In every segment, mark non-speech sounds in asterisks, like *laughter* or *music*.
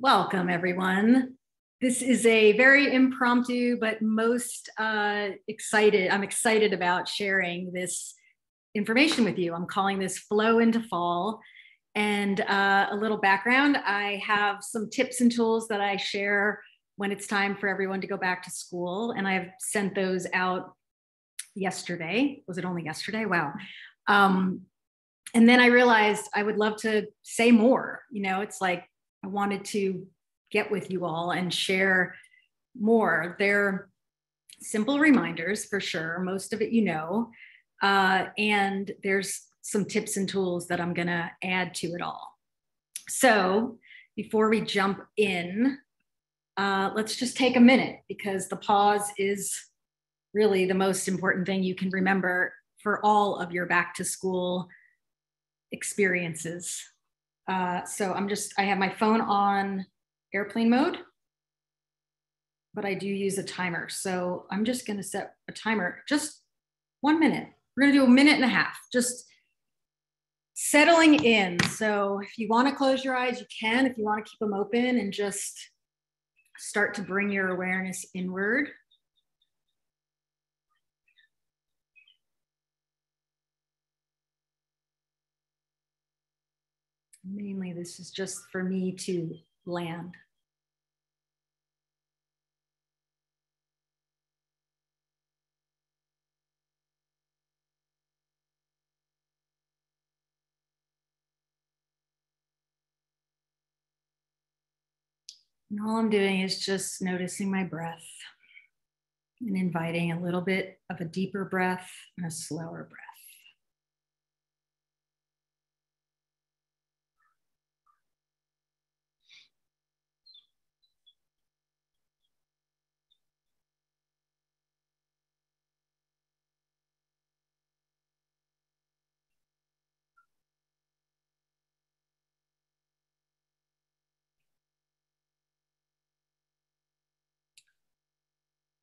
Welcome, everyone. This is a very impromptu, but most uh, excited. I'm excited about sharing this information with you. I'm calling this Flow into Fall. And uh, a little background I have some tips and tools that I share when it's time for everyone to go back to school. And I've sent those out yesterday. Was it only yesterday? Wow. Um, and then I realized I would love to say more. You know, it's like I wanted to get with you all and share more. They're simple reminders for sure. Most of it you know. Uh, and there's some tips and tools that I'm going to add to it all. So before we jump in, uh, let's just take a minute because the pause is really the most important thing you can remember for all of your back to school experiences. Uh, so I'm just, I have my phone on airplane mode, but I do use a timer. So I'm just gonna set a timer, just one minute. We're gonna do a minute and a half, just settling in. So if you wanna close your eyes, you can. If you wanna keep them open and just start to bring your awareness inward. Mainly, this is just for me to land. And all I'm doing is just noticing my breath and inviting a little bit of a deeper breath and a slower breath.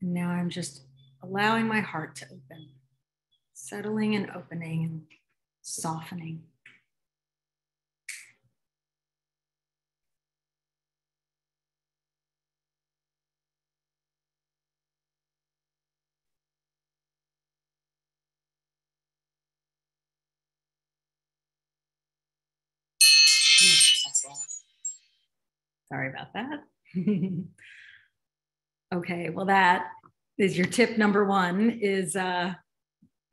And now I'm just allowing my heart to open, settling and opening and softening. Sorry about that. *laughs* okay, well, that is your tip number one is uh,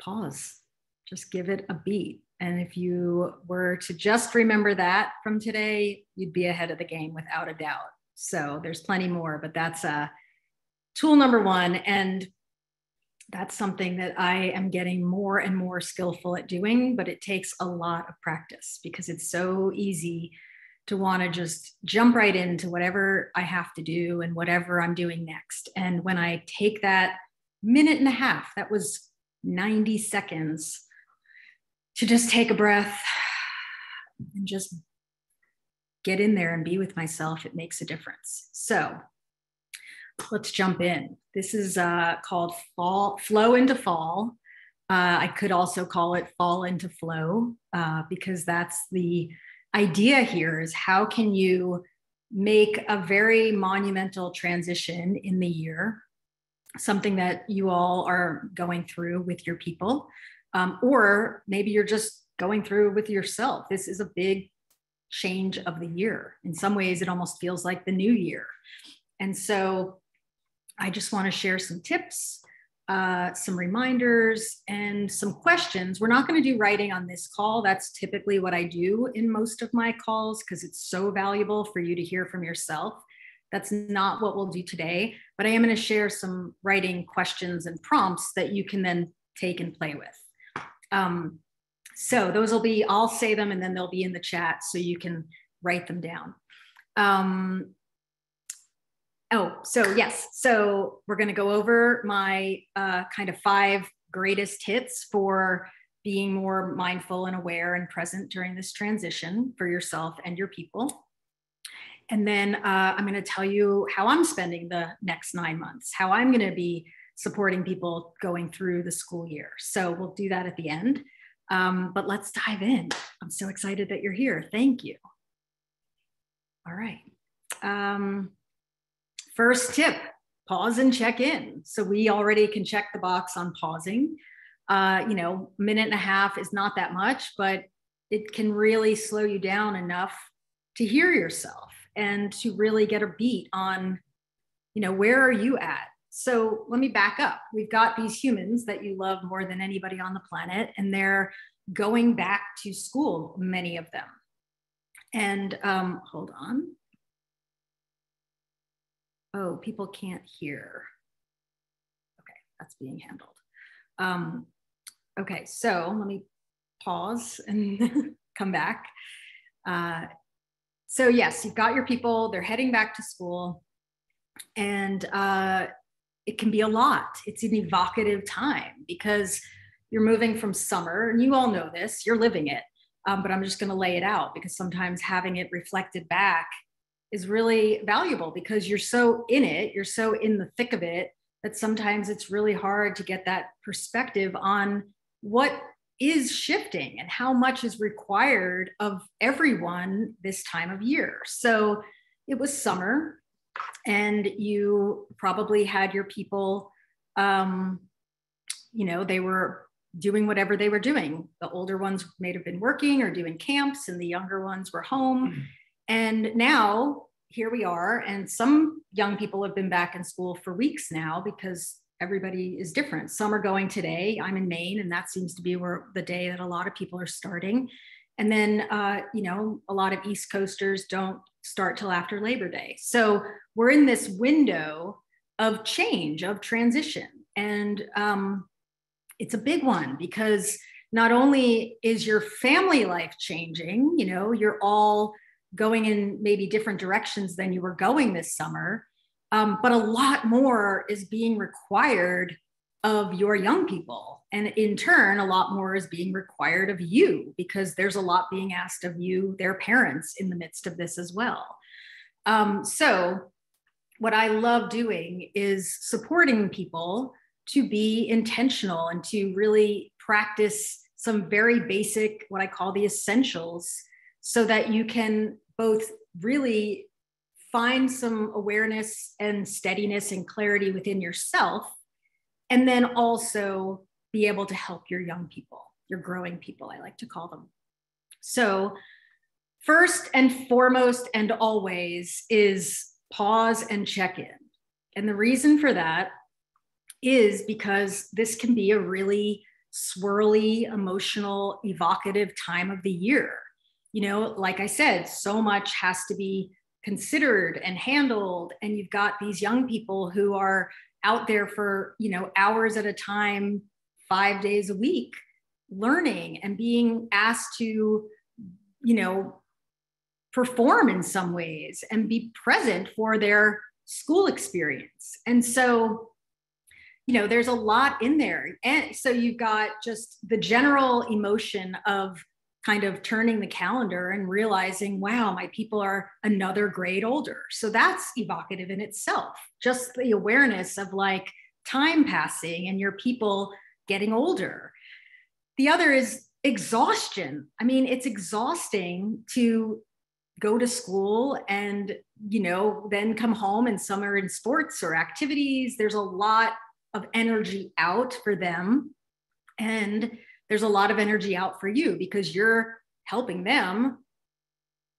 pause. Just give it a beat. And if you were to just remember that from today, you'd be ahead of the game without a doubt. So there's plenty more, but that's uh, tool number one. And that's something that I am getting more and more skillful at doing, but it takes a lot of practice because it's so easy to want to just jump right into whatever I have to do and whatever I'm doing next. And when I take that minute and a half, that was 90 seconds to just take a breath and just get in there and be with myself, it makes a difference. So let's jump in. This is uh, called fall, flow into fall. Uh, I could also call it fall into flow uh, because that's the idea here is how can you make a very monumental transition in the year, something that you all are going through with your people, um, or maybe you're just going through with yourself. This is a big change of the year. In some ways, it almost feels like the new year. And so I just want to share some tips uh, some reminders and some questions. We're not going to do writing on this call. That's typically what I do in most of my calls because it's so valuable for you to hear from yourself. That's not what we'll do today, but I am going to share some writing questions and prompts that you can then take and play with. Um, so those will be, I'll say them and then they'll be in the chat so you can write them down. Um, Oh, so yes. So we're going to go over my uh, kind of five greatest hits for being more mindful and aware and present during this transition for yourself and your people. And then uh, I'm going to tell you how I'm spending the next nine months, how I'm going to be supporting people going through the school year. So we'll do that at the end. Um, but let's dive in. I'm so excited that you're here. Thank you. All right. um, first tip pause and check in. So we already can check the box on pausing. Uh, you know, minute and a half is not that much, but it can really slow you down enough to hear yourself and to really get a beat on, you know, where are you at? So let me back up. We've got these humans that you love more than anybody on the planet, and they're going back to school, many of them. And um, hold on. Oh, people can't hear. Okay, that's being handled. Um, okay, so let me pause and *laughs* come back. Uh, so yes, you've got your people, they're heading back to school and uh, it can be a lot. It's an evocative time because you're moving from summer and you all know this, you're living it. Um, but I'm just gonna lay it out because sometimes having it reflected back is really valuable because you're so in it, you're so in the thick of it that sometimes it's really hard to get that perspective on what is shifting and how much is required of everyone this time of year. So it was summer, and you probably had your people, um, you know, they were doing whatever they were doing. The older ones may have been working or doing camps, and the younger ones were home. And now here we are, and some young people have been back in school for weeks now because everybody is different. Some are going today. I'm in Maine, and that seems to be where the day that a lot of people are starting. And then, uh, you know, a lot of East Coasters don't start till after Labor Day. So we're in this window of change, of transition. And um, it's a big one because not only is your family life changing, you know, you're all going in maybe different directions than you were going this summer, um, but a lot more is being required of your young people. And in turn, a lot more is being required of you because there's a lot being asked of you, their parents, in the midst of this as well. Um, so, what I love doing is supporting people to be intentional and to really practice some very basic, what I call the essentials, so that you can both really find some awareness and steadiness and clarity within yourself, and then also be able to help your young people, your growing people, I like to call them. So, first and foremost, and always, is pause and check in. And the reason for that is because this can be a really swirly, emotional, evocative time of the year. You know, like I said, so much has to be considered and handled. And you've got these young people who are out there for you know hours at a time 5 days a week learning and being asked to you know perform in some ways and be present for their school experience. And so you know there's a lot in there. And so you've got just the general emotion of kind of turning the calendar and realizing, wow, my people are another grade older. So that's evocative in itself. Just the awareness of like time passing and your people getting older. The other is exhaustion. I mean, it's exhausting to go to school and, you know, then come home and some are in sports or activities. There's a lot of energy out for them. And there's a lot of energy out for you because you're helping them,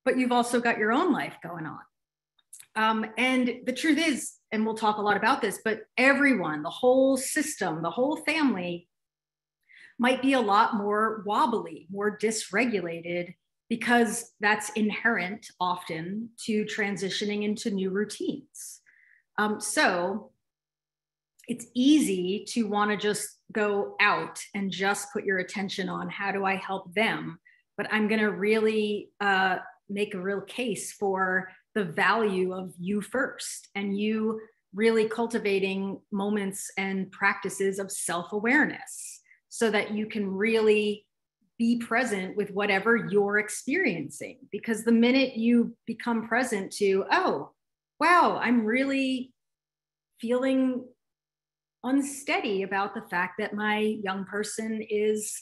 but you've also got your own life going on. Um, and the truth is, and we'll talk a lot about this, but everyone, the whole system, the whole family might be a lot more wobbly, more dysregulated, because that's inherent often to transitioning into new routines. Um, so it's easy to want to just go out and just put your attention on how do I help them. But I'm going to really uh, make a real case for the value of you first and you really cultivating moments and practices of self awareness so that you can really be present with whatever you're experiencing. Because the minute you become present to, oh, wow, I'm really feeling unsteady about the fact that my young person is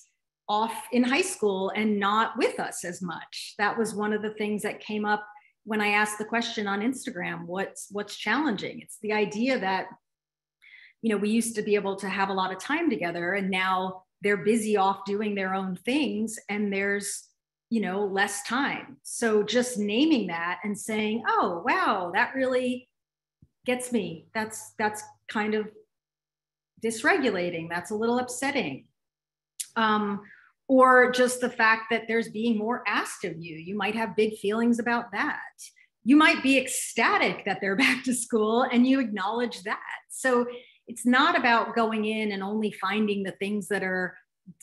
off in high school and not with us as much. That was one of the things that came up when I asked the question on Instagram, what's what's challenging? It's the idea that, you know, we used to be able to have a lot of time together and now they're busy off doing their own things and there's you know less time so just naming that and saying oh wow that really gets me that's that's kind of dysregulating. That's a little upsetting. Um, or just the fact that there's being more asked of you. You might have big feelings about that. You might be ecstatic that they're *laughs* back to school and you acknowledge that. So it's not about going in and only finding the things that are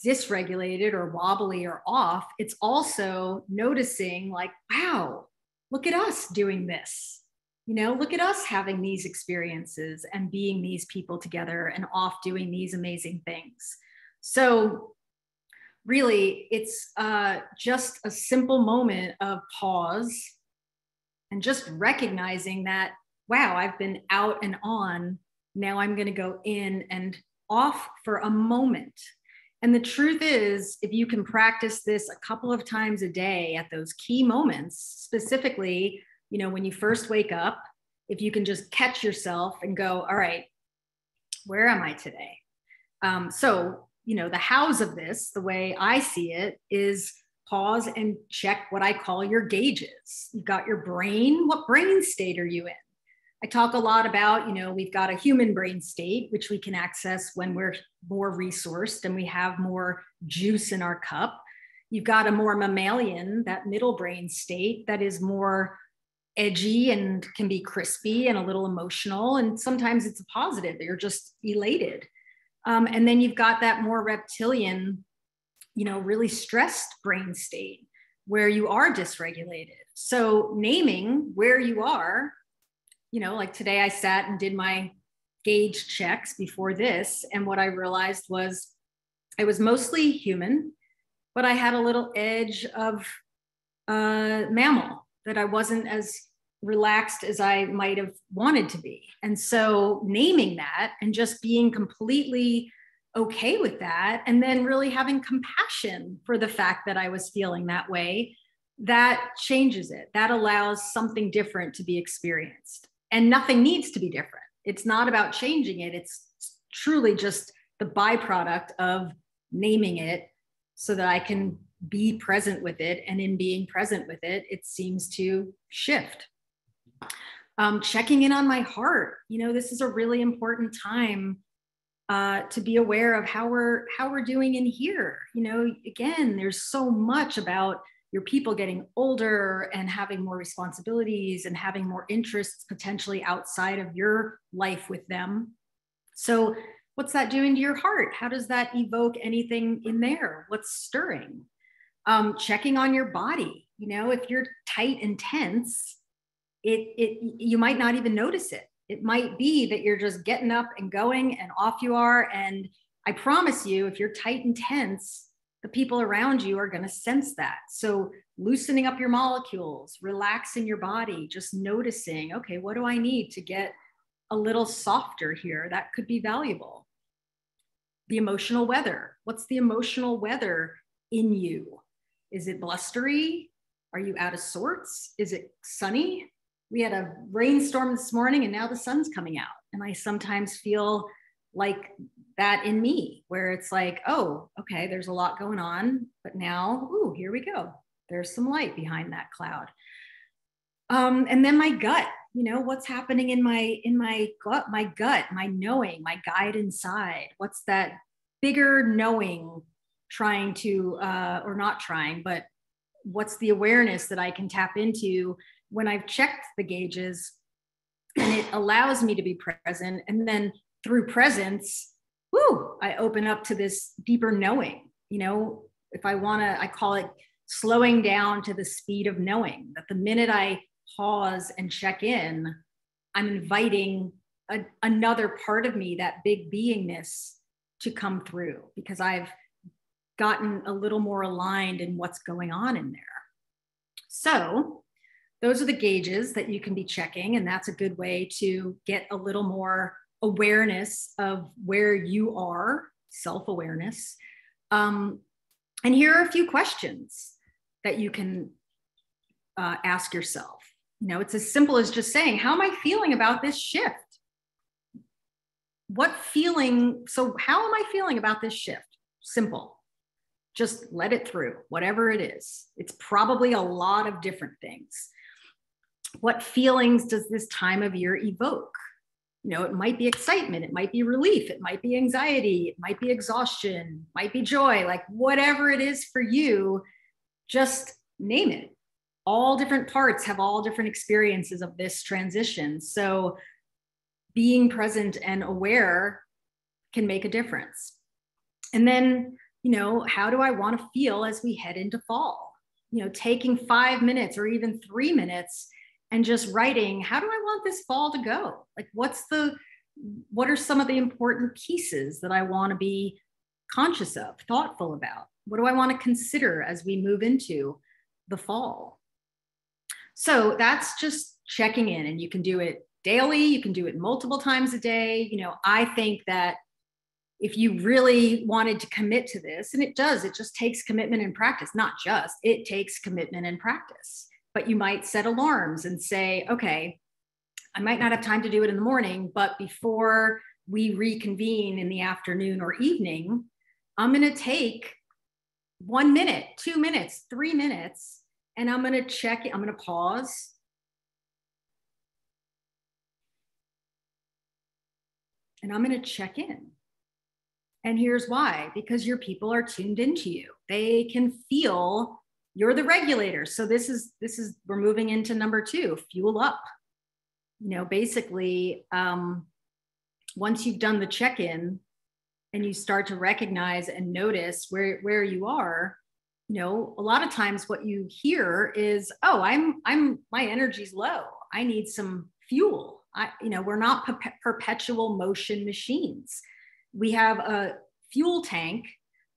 dysregulated or wobbly or off, it's also noticing, like, wow, look at us doing this. You know, look at us having these experiences and being these people together and off doing these amazing things. So, really, it's uh, just a simple moment of pause and just recognizing that, wow, I've been out and on. Now I'm going to go in and off for a moment and the truth is, if you can practice this a couple of times a day at those key moments, specifically, you know, when you first wake up, if you can just catch yourself and go, all right, where am I today? Um, so, you know, the hows of this, the way I see it, is pause and check what I call your gauges. You've got your brain. What brain state are you in? I talk a lot about, you know, we've got a human brain state, which we can access when we're more resourced and we have more juice in our cup. You've got a more mammalian, that middle brain state that is more edgy and can be crispy and a little emotional. And sometimes it's a positive, you're just elated. Um, and then you've got that more reptilian, you know, really stressed brain state where you are dysregulated. So naming where you are you know, like today I sat and did my gauge checks before this. And what I realized was I was mostly human, but I had a little edge of uh, mammal that I wasn't as relaxed as I might have wanted to be. And so naming that and just being completely okay with that, and then really having compassion for the fact that I was feeling that way, that changes it. That allows something different to be experienced and nothing needs to be different. It's not about changing it. It's truly just the byproduct of naming it so that I can be present with it. And in being present with it, it seems to shift. Um, checking in on my heart. You know, this is a really important time uh, to be aware of how we're how we're doing in here. You know, again, there's so much about your people getting older and having more responsibilities and having more interests potentially outside of your life with them. So, what's that doing to your heart? How does that evoke anything in there? What's stirring? Um, checking on your body. You know, if you're tight and tense, it, it you might not even notice it. It might be that you're just getting up and going and off you are. And I promise you, if you're tight and tense, the people around you are going to sense that. So, loosening up your molecules, relaxing your body, just noticing, okay, what do I need to get a little softer here? That could be valuable. The emotional weather. What's the emotional weather in you? Is it blustery? Are you out of sorts? Is it sunny? We had a rainstorm this morning and now the sun's coming out. And I sometimes feel like that in me where it's like, oh, okay, there's a lot going on, but now, ooh, here we go. There's some light behind that cloud. Um, and then my gut, you know, what's happening in my in my gut, my gut, my knowing, my guide inside. What's that bigger knowing trying to uh, or not trying, but what's the awareness that I can tap into when I've checked the gauges and it allows me to be present. And then through presence, whoo, I open up to this deeper knowing. You know, if I want to, I call it slowing down to the speed of knowing that the minute I pause and check in, I'm inviting a, another part of me, that big beingness, to come through because I've gotten a little more aligned in what's going on in there. So, those are the gauges that you can be checking, and that's a good way to get a little more awareness of where you are, self awareness. Um, and here are a few questions that you can uh, ask yourself. You know, it's as simple as just saying, How am I feeling about this shift? What feeling? So, how am I feeling about this shift? Simple. Just let it through, whatever it is. It's probably a lot of different things. What feelings does this time of year evoke? You know, it might be excitement, it might be relief, it might be anxiety, it might be exhaustion, might be joy, like whatever it is for you, just name it. All different parts have all different experiences of this transition. So being present and aware can make a difference. And then, you know, how do I want to feel as we head into fall? You know, taking five minutes or even three minutes and just writing how do i want this fall to go? Like what's the what are some of the important pieces that i want to be conscious of thoughtful about? What do i want to consider as we move into the fall? So that's just checking in and you can do it daily you can do it multiple times a day. You know i think that if you really wanted to commit to this and it does it just takes commitment and practice not just it takes commitment and practice but you might set alarms and say, okay, I might not have time to do it in the morning, but before we reconvene in the afternoon or evening, I'm going to take one minute, two minutes, three minutes, and I'm going to check. I'm going to pause. And I'm going to check in. And here's why because your people are tuned into you. They can feel you're the regulator. So this is this is we're moving into number two fuel up. You know basically um, once you've done the check-in and you start to recognize and notice where where you are you know a lot of times what you hear is oh i'm i'm my energy's low. I need some fuel. I you know we're not per- perpetual motion machines. We have a fuel tank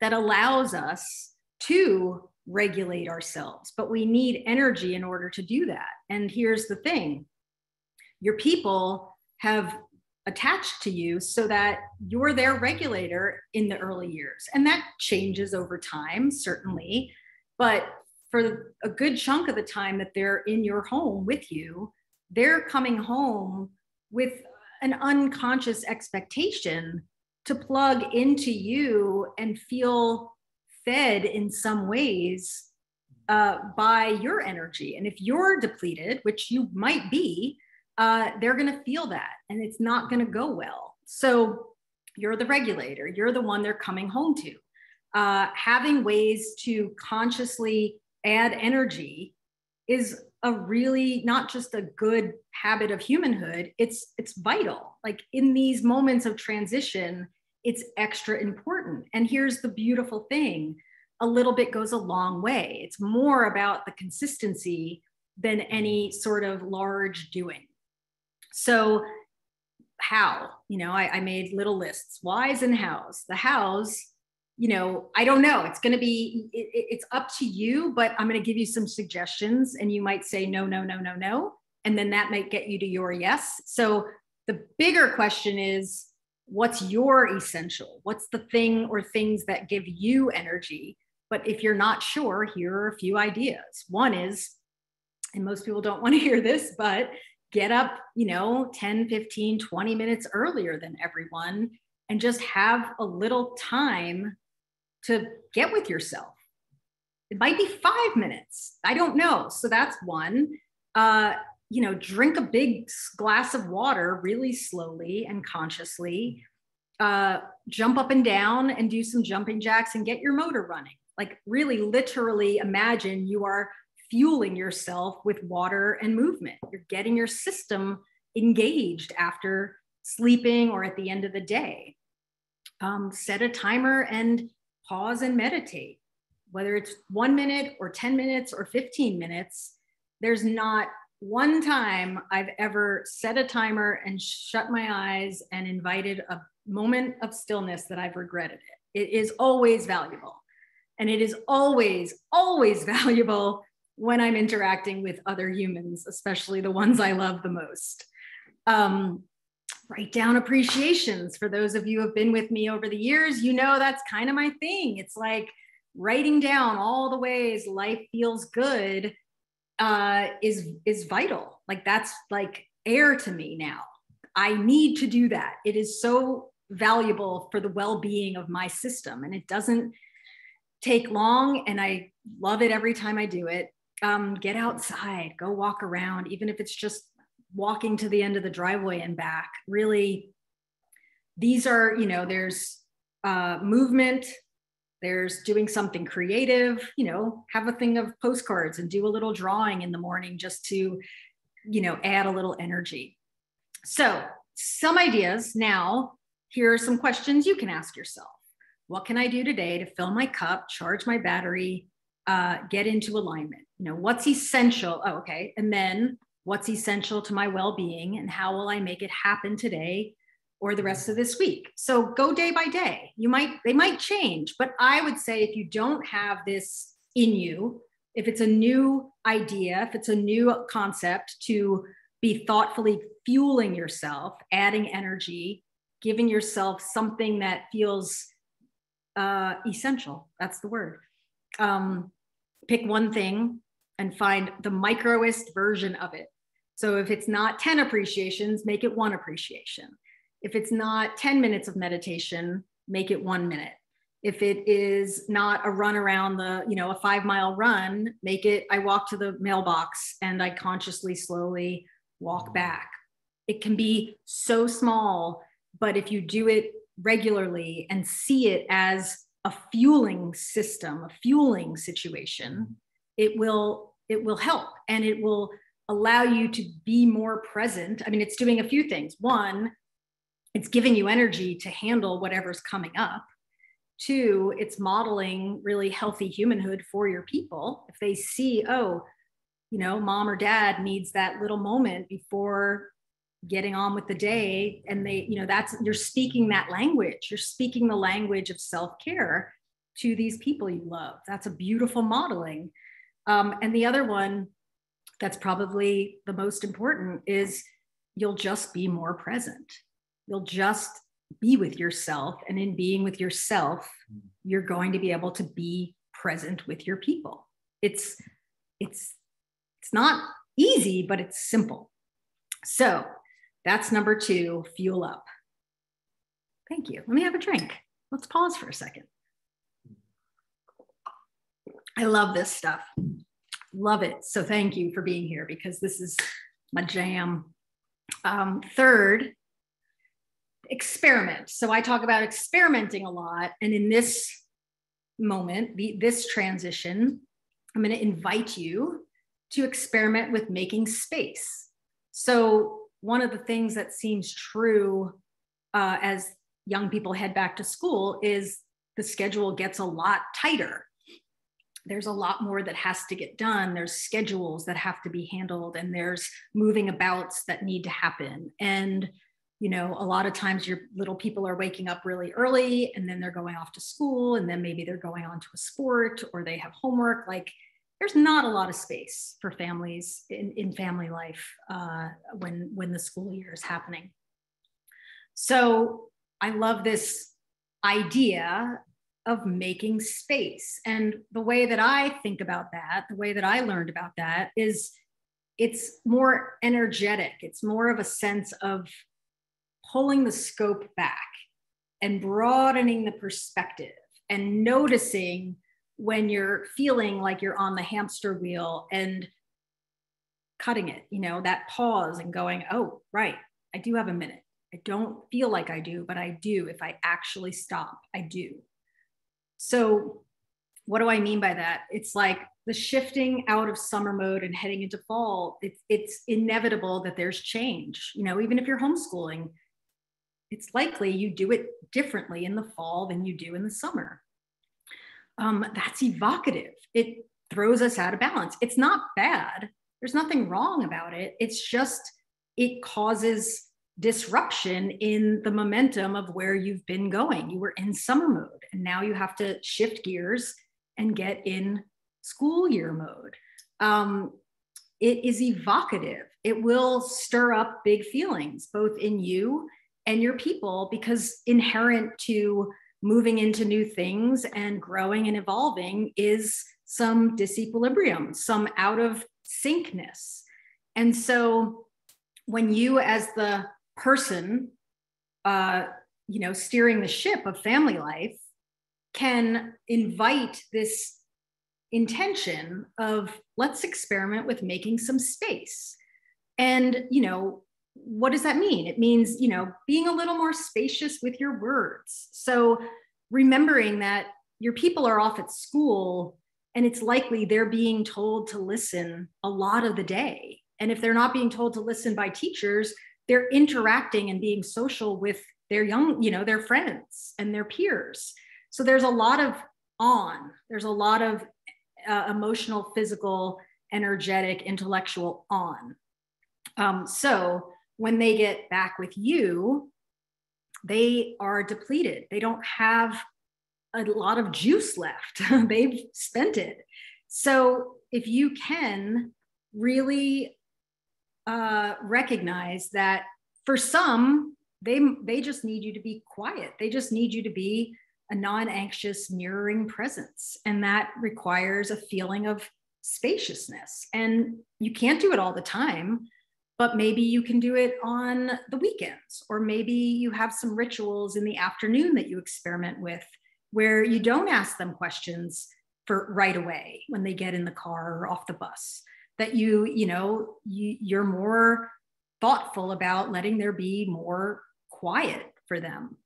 that allows us to regulate ourselves, but we need energy in order to do that. And here's the thing your people have attached to you so that you're their regulator in the early years. And that changes over time, certainly. But for a good chunk of the time that they're in your home with you, they're coming home with an unconscious expectation to plug into you and feel fed in some ways uh, by your energy. And if you're depleted, which you might be, uh, they're going to feel that and it's not going to go well. So you're the regulator, you're the one they're coming home to. Uh, having ways to consciously add energy is a really not just a good habit of humanhood it's it's vital like in these moments of transition it's extra important. And here's the beautiful thing a little bit goes a long way. It's more about the consistency than any sort of large doing. So, how? You know, I, I made little lists whys and hows. The hows, you know, I don't know. It's going to be, it, it's up to you, but I'm going to give you some suggestions and you might say no, no, no, no, no. And then that might get you to your yes. So, the bigger question is, what's your essential? What's the thing or things that give you energy? But if you're not sure, here are a few ideas. One is, and most people don't *laughs* want to hear this, but get up, you know, 10, 15, 20 minutes earlier than everyone and just have a little time to get with yourself. It might be five minutes. I don't know. So that's one. Uh, you know, drink a big glass of water really slowly and consciously. Uh, jump up and down and do some jumping jacks and get your motor running. Like, really, literally imagine you are fueling yourself with water and movement. You're getting your system engaged after sleeping or at the end of the day. Um, set a timer and pause and meditate. Whether it's one minute or 10 minutes or 15 minutes, there's not one time I've ever set a timer and shut my eyes and invited a moment of stillness that I've regretted it. It is always valuable. And it is always, always *laughs* valuable when I'm interacting with other humans, especially the ones I love the most. Um, write down appreciations. For those of you who have been with me over the years, you know that's kind of my thing. It's like writing down all the ways life feels good uh, is is vital. Like that's like air to me now. I need to do that. It is so valuable for the well-being of my system, and it doesn't take long. And I love it every time I do it. Um, get outside, go walk around, even if it's just walking to the end of the driveway and back. Really, these are you know there's uh, movement there's doing something creative you know have a thing of postcards and do a little drawing in the morning just to you know add a little energy. So some ideas now here are some questions you can ask yourself. What can i do today to fill my cup charge my battery uh, get into alignment? You know what's essential? Oh, okay. And then what's essential to my well-being and how will i make it happen today or the rest of this week. So go day by day. You might, they might change, but I would say if you don't have this in you, if it's a new idea, if it's a new concept to be thoughtfully fueling yourself, adding energy, giving yourself something that feels uh, essential. That's the word. Um, pick one thing and find the microest version of it. So if it's not 10 appreciations, make it one appreciation. If it's not 10 minutes of meditation, make it one minute. If it is not a run around the, you know, a five mile run, make it, I walk to the mailbox and I consciously, slowly walk mm. back. It can be so small, but if you do it regularly and see it as a fueling system, a fueling situation, it will, it will help and it will allow you to be more present. I mean, it's doing a few things. One, it's giving you energy to handle whatever's coming up. Two, it's modeling really healthy humanhood for your people. If they see, oh, you know, mom or dad needs that little moment before getting on with the day and they you know that's you're speaking that language you're speaking the language of self-care to these people you love that's a beautiful modeling um, and the other one that's probably the most important is you'll just be more present you'll just be with yourself and in being with yourself mm. you're going to be able to be present with your people. It's it's it's not easy but it's simple. So that's number two fuel up. Thank you. Let me have a drink. Let's pause for a second. I love this stuff. Love it. So thank you for being here because this is my jam. Um, third experiment. So I talk about experimenting a lot. And in this moment, the, this transition, I'm going to invite you to experiment with making space. So, one of the things that seems true uh, as young people head back to school is the schedule gets a lot tighter. There's a lot more that has to get done. There's schedules that have to be handled, and there's moving abouts that need to happen. And you know a lot of times your little people are waking up really early and then they're going off to school and then maybe they're going on to a sport or they have homework. Like there's not a lot of space for families in, in family life uh, when when the school year is happening. So i love this idea of making space. And the way that i think about that the way that i learned about that is it's more energetic. It's more of a sense of pulling the scope back and broadening the perspective and noticing when you're feeling like you're on the hamster wheel and cutting it, you know, that pause and going, oh, right, I do have a minute. I don't feel like I do, but I do. If I actually stop, I do. So, what do I mean by that? It's like the shifting out of summer mode and heading into fall. It's it's inevitable that there's change. You know, even if you're homeschooling, it's likely you do it differently in the fall than you do in the summer. Um, that's evocative. It throws us out of balance. It's not bad. There's nothing wrong about it. It's just, it causes disruption in the momentum of where you've been going. You were in summer mode, and now you have to shift gears and get in school year mode. Um, it is evocative. It will stir up big feelings, both in you and your people because inherent to moving into new things and growing and evolving is some disequilibrium, some out of syncness. And so when you, as the person, uh, you know, steering the ship of family life, can invite this intention of let's experiment with making some space. And, you know, what does that mean? It means, you know, being a little more spacious with your words. So remembering that your people are off at school and it's likely they're being told to listen a lot of the day. And if they're not being told to listen by teachers, they're interacting and being social with their young, you know, their friends and their peers. So there's a lot of on, there's a lot of uh, emotional, physical, energetic, intellectual on. Um, so when they get back with you, they are depleted. They don't have a lot of juice left. *laughs* They've spent it. So if you can really uh, recognize that for some, they they just need you to be quiet. They just need you to be a non-anxious mirroring presence, and that requires a feeling of spaciousness. And you can't do it all the time but maybe you can do it on the weekends, or maybe you have some rituals in the afternoon that you experiment with where you don't ask them questions for right away when they get in the car or off the bus that you you know you, you're more thoughtful about letting there be more quiet for them.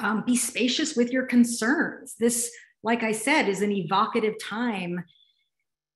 Um, be spacious with your concerns. This like i said is an evocative time.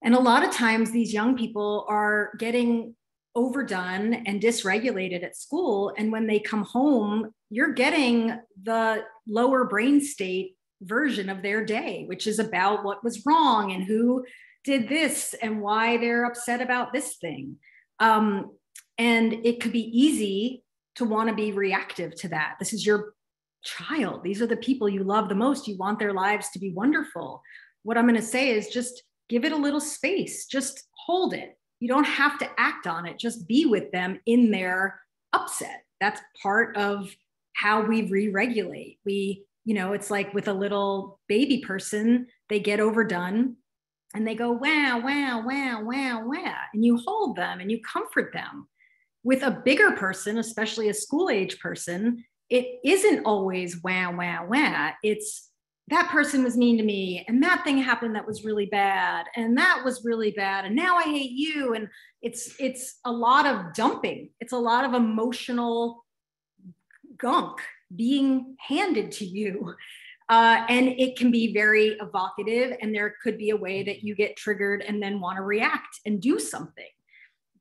And a lot of times these young people are getting overdone and dysregulated at school. And when they come home, you're getting the lower brain state version of their day, which is about what was wrong and who did this and why they're upset about this thing. Um, and it could be easy to want to be reactive to that. This is your child. These are the people you love the most. You want their lives to be wonderful. What I'm going to say is just give it a little space, just hold it you don't have to act on it. Just be with them in their upset. That's part of how we re-regulate. We you know it's like with a little baby person they get overdone and they go wow wow wow wow wow and you hold them and you comfort them. With a bigger person especially a school age person it isn't always wow wow wow it's that person was mean to me and that thing happened that was really bad and that was really bad and now i hate you and it's it's a lot of dumping. It's a lot of emotional gunk being handed to you. Uh, and it can be very evocative and there could be a way that you get triggered and then want to react and do something.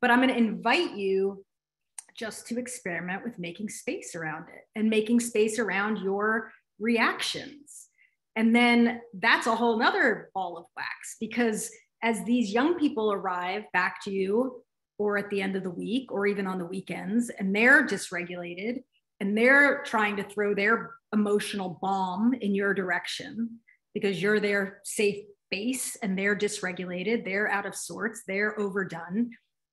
But i'm going to invite you just to experiment with making space around it and making space around your reactions and then that's a whole nother ball of wax because as these young people arrive back to you or at the end of the week or even on the weekends and they're dysregulated and they're trying to throw their emotional bomb in your direction because you're their safe base and they're dysregulated, they're out of sorts, they're overdone.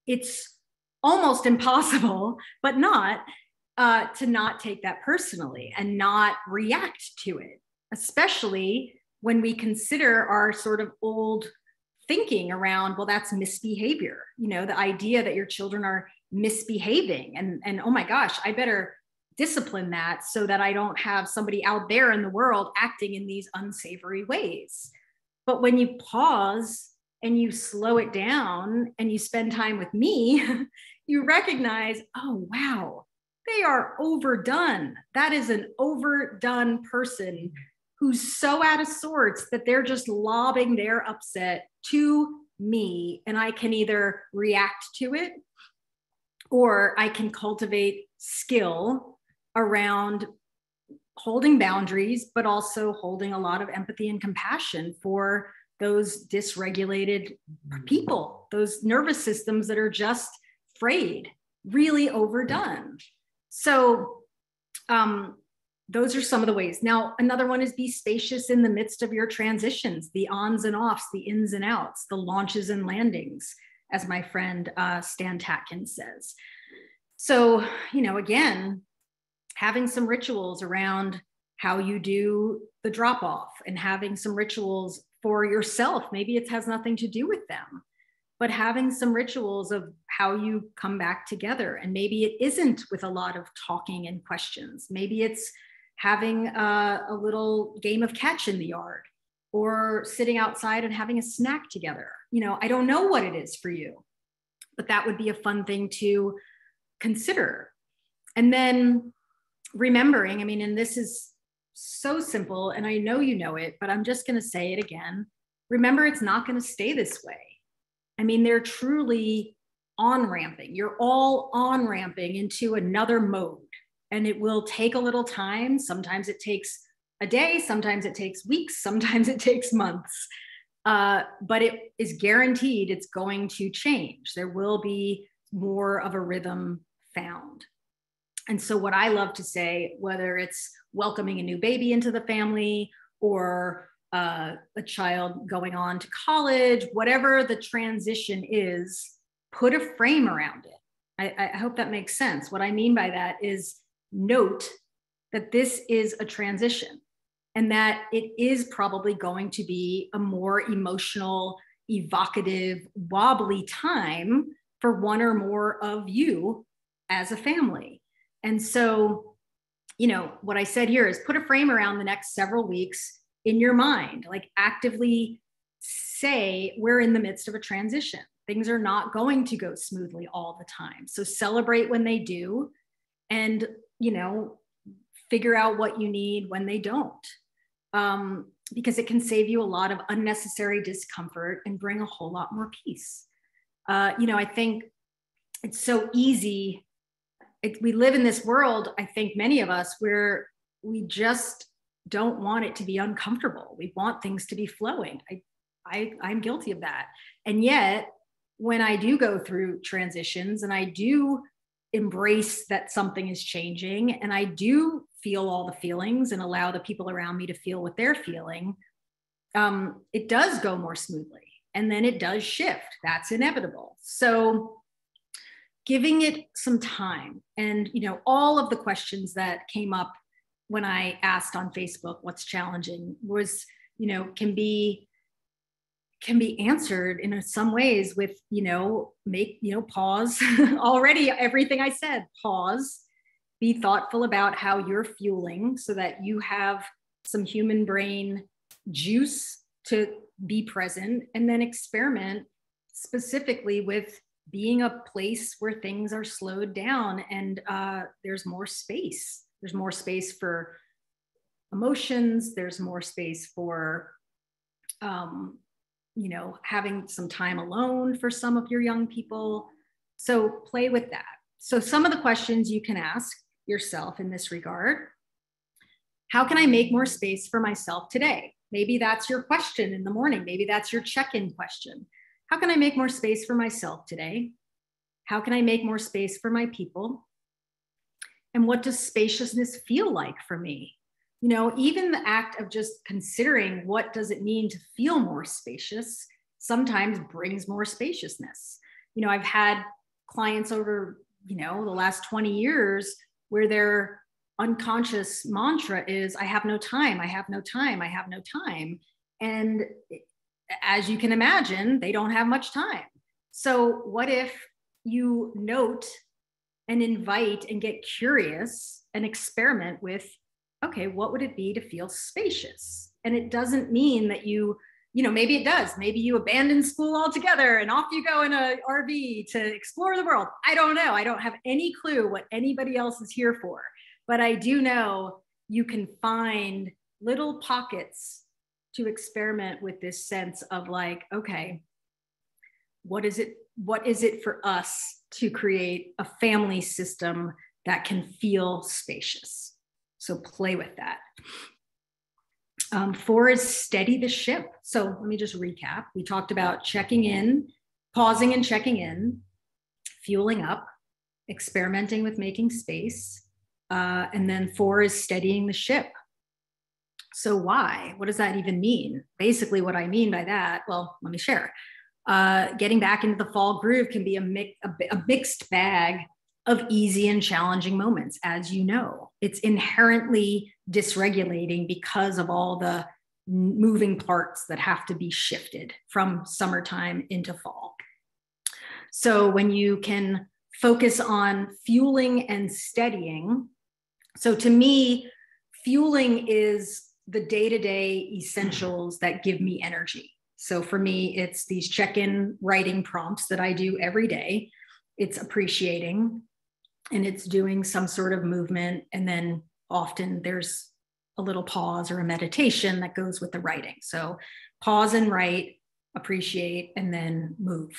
It's almost impossible, but not uh, to not take that personally and not react to it especially when we consider our sort of old thinking around well that's misbehavior you know the idea that your children are misbehaving. And and oh my gosh i better discipline that so that i don't have somebody out there in the world acting in these unsavory ways. But when you pause and you slow it down and you spend time with me *laughs* you recognize oh wow they are overdone. That is an overdone person who's so out of sorts that they're just lobbing their upset to me and I can either react to it or I can cultivate skill around holding boundaries, but also holding a lot of empathy and compassion for those dysregulated people, those nervous systems that are just frayed, really overdone. So, um, those are some of the ways. Now, another one is be spacious in the midst of your transitions, the ons and offs, the ins and outs, the launches and landings, as my friend uh, Stan Tatkin says. So, you know, again, having some rituals around how you do the drop off and having some rituals for yourself. Maybe it has nothing to do with them. but having some rituals of how you come back together. And maybe it isn't with a lot of talking and questions. Maybe it's having a, a little game of catch in the yard or sitting outside and having a snack together. You know, I don't know what it is for you, but that would be a fun thing to consider. And then remembering, I mean, and this is so simple, and I know you know it, but I'm just going to say it again. Remember, it's not going to stay this way. I mean, they're truly on ramping. You're all on ramping into another mode, and it will take a little time. Sometimes it takes a day, sometimes it takes weeks, *laughs* sometimes it takes months. Uh, but it is guaranteed it's going to change. There will be more of a rhythm found. And so, what I love to say, whether it's welcoming a new baby into the family or uh, a child going on to college, whatever the transition is, put a frame around it. I, I hope that makes sense. What I mean by that is note that this is a transition and that it is probably going to be a more emotional, evocative, wobbly time for one or more of you as a family. And so, you know, what I said here is put a frame around the next several weeks in your mind, like actively say, we're in the midst of a transition. Things are not going to go smoothly all the time. So celebrate when they do and, you know, figure out what you need when they don't. Um, because it can save you a lot of unnecessary discomfort and bring a whole lot more peace. Uh, you know, I think it's so easy. It, we live in this world, I think many of us, where we just don't want it to be uncomfortable. We want things to be flowing. I, I, I'm guilty of that. And yet, when I do go through transitions and I do embrace that something is changing and I do feel all the feelings and allow the people around me to feel what they're feeling, um, it does go more smoothly. And then it does shift. That's inevitable. So, giving it some time and you know all of the questions that came up when I asked on Facebook what's challenging was, you know, can be can be answered in some ways with, you know, make, you know, pause. *laughs* Already everything I said, pause, be thoughtful about how you're fueling so that you have some human brain juice to be present and then experiment specifically with being a place where things are slowed down and uh, there's more space. There's more space for emotions. There's more space for um, you know having some time alone for some of your young people. So play with that. So some of the questions you can ask yourself in this regard. How can i make more space for myself today? Maybe that's your question in the morning. Maybe that's your check-in question. How can i make more space for myself today? How can i make more space for my people? And what does spaciousness feel like for me you know even the act of just considering what does it mean to feel more spacious sometimes brings more spaciousness. You know i've had clients over you know the last 20 years where their unconscious mantra is i have no time i have no time i have no time. And as you can imagine they don't have much time. So what if you note and invite and get curious and experiment with okay what would it be to feel spacious? And it doesn't mean that you you know maybe it does. Maybe you abandon school altogether and off you go in a rv to explore the world. I don't know. I don't have any clue what anybody else is here for but i do know you can find little pockets to experiment with this sense of like okay what is it what is it for us to create a family system that can feel spacious. So play with that. Um, four is steady the ship. So let me just recap. We talked about checking in, pausing and checking in, fueling up, experimenting with making space. Uh, and then four is steadying the ship. So why? What does that even mean? Basically, what I mean by that, well, let me share uh, getting back into the fall groove can be a, mi- a, a mixed bag of easy and challenging moments, as you know. It's inherently dysregulating because of all the moving parts that have to be shifted from summertime into fall. So when you can focus on fueling and steadying. So to me, fueling is the day to day essentials that give me energy. So for me, it's these check in writing prompts that I do every day. It's appreciating and it's doing some sort of movement. And then often there's a little pause or a meditation that goes with the writing. So pause and write, appreciate, and then move.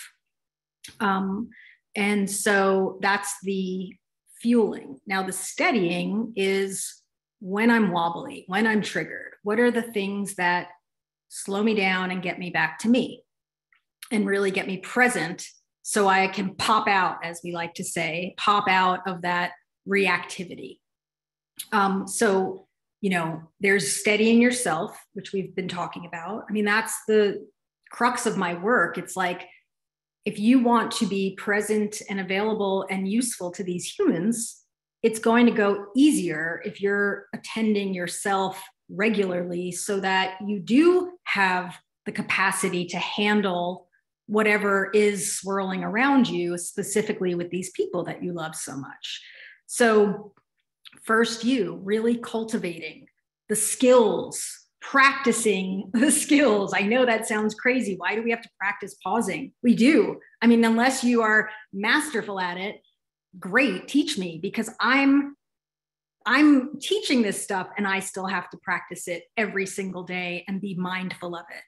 Um, and so that's the fueling. Now, the steadying is when I'm wobbly, when I'm triggered. What are the things that slow me down and get me back to me and really get me present so I can pop out, as we like to say, pop out of that reactivity. Um, so, you know, there's steadying yourself, which we've been talking about. I mean, that's the crux of my work. It's like, if you want to be present and available and useful to these humans, it's going to go easier if you're attending yourself regularly so that you do have the capacity to handle whatever is swirling around you, specifically with these people that you love so much. So, first, you really cultivating the skills practicing *laughs* the skills. I know that sounds crazy. Why do we have to practice pausing? We do. I mean, unless you are masterful at it, great, teach me because I'm I'm teaching this stuff and I still have to practice it every single day and be mindful of it.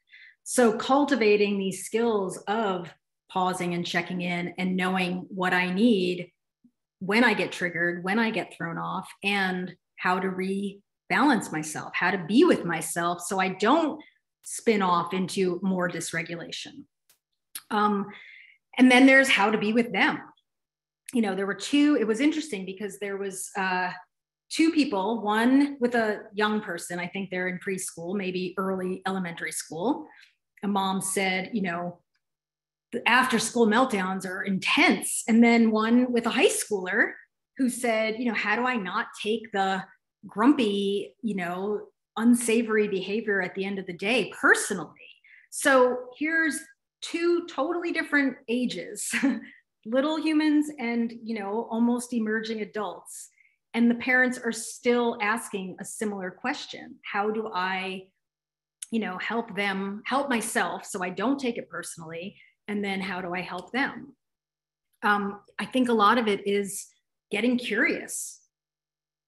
So cultivating these skills of pausing and checking in and knowing what I need when I get triggered, when I get thrown off, and how to rebalance myself, how to be with myself so I don't spin off into more dysregulation. Um, and then there's how to be with them. You know, there were two, it was interesting because there was uh, two people, one with a young person, I think they're in preschool, maybe early elementary school. A mom said, you know, the after school meltdowns are intense. And then one with a high schooler who said, you know, how do I not take the grumpy, you know, unsavory behavior at the end of the day personally. So here's two totally different ages, *laughs* little humans and, you know, almost emerging adults. And the parents are still asking a similar question. How do I, you know, help them, help myself so I don't take it personally? And then how do I help them? Um, I think a lot of it is getting curious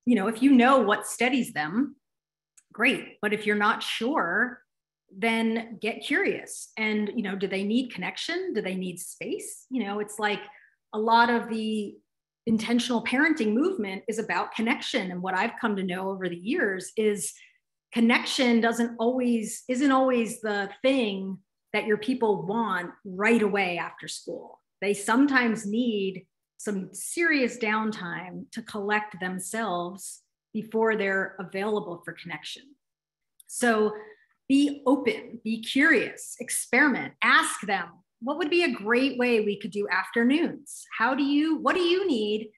you know, if you know what steadies them, great. But if you're not sure, then get curious. And, you know, do they need connection? Do they need space? You know, it's like a lot of the intentional parenting movement is about connection. And what I've come to know over the years is connection doesn't always, isn't always the thing that your people want right away after school. They sometimes need some serious downtime to collect themselves before they're available for connection. So be open, be curious, experiment, ask them what would be a great way we could do afternoons? How do you, what do you need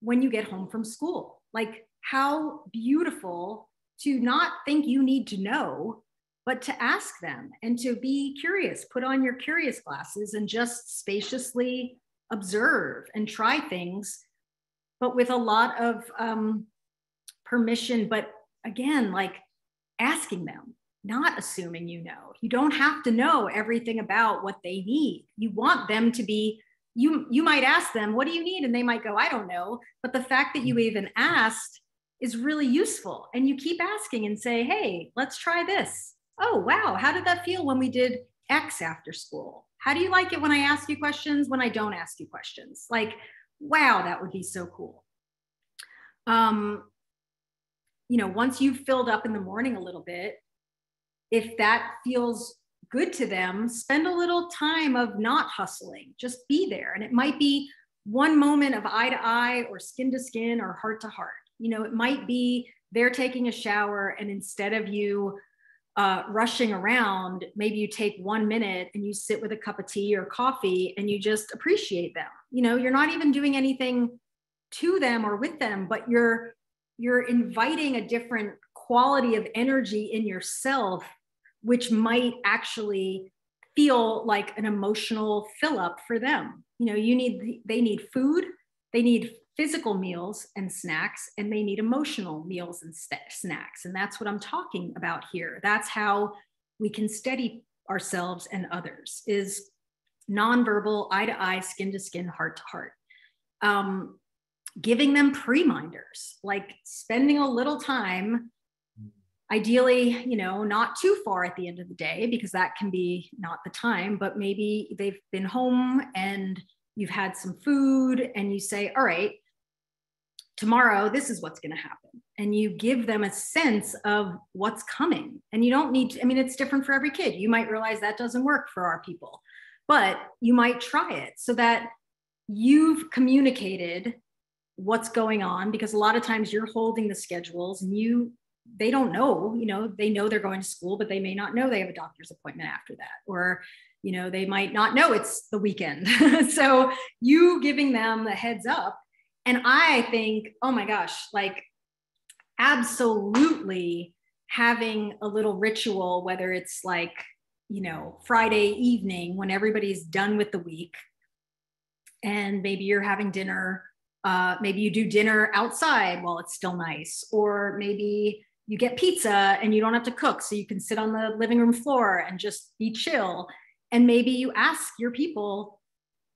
when you get home from school? Like, how beautiful to not think you need to know, but to ask them and to be curious. Put on your curious glasses and just spaciously observe and try things, but with a lot of um, permission. But again, like asking them, not assuming you know. You don't have to know everything about what they need. You want them to be. You, you might ask them, What do you need? And they might go, I don't know. But the fact that you even asked is really useful. And you keep asking and say, Hey, let's try this. Oh, wow. How did that feel when we did X after school? How do you like it when I ask you questions, when I don't ask you questions? Like, wow, that would be so cool. Um, you know, once you've filled up in the morning a little bit, if that feels good to them, spend a little time of not hustling, just be there. And it might be one moment of eye to eye or skin to skin or heart to heart. You know, it might be they're taking a shower and instead of you uh, rushing around, maybe you take one minute and you sit with a cup of tea or coffee and you just appreciate them. You know, you're not even doing anything to them or with them, but you're you're inviting a different quality of energy in yourself, which might actually feel like an emotional fill up for them. You know you need they need food they need physical meals and snacks and they need emotional meals and st- snacks. And that's what i'm talking about here. That's how we can steady ourselves and others is nonverbal eye to eye skin to skin heart to heart. Um, giving them pre-minders like spending a little time ideally you know not too far at the end of the day because that can be not the time but maybe they've been home and you've had some food and you say all right tomorrow this is what's going to happen. And you give them a sense of what's coming. And you don't need to, i mean it's different for every kid. You might realize that doesn't work for our people but you might try it so that you've communicated what's going on because a lot of times you're holding the schedules and you they don't know you know they know they're going to school but they may not know they have a doctor's appointment after that or you know they might not know it's the weekend. *laughs* So you giving them the heads up and i think oh my gosh like absolutely having a little ritual whether it's like you know friday evening when everybody's done with the week and maybe you're having dinner uh, maybe you do dinner outside while it's still nice or maybe you get pizza and you don't have to cook so you can sit on the living room floor and just be chill. And maybe you ask your people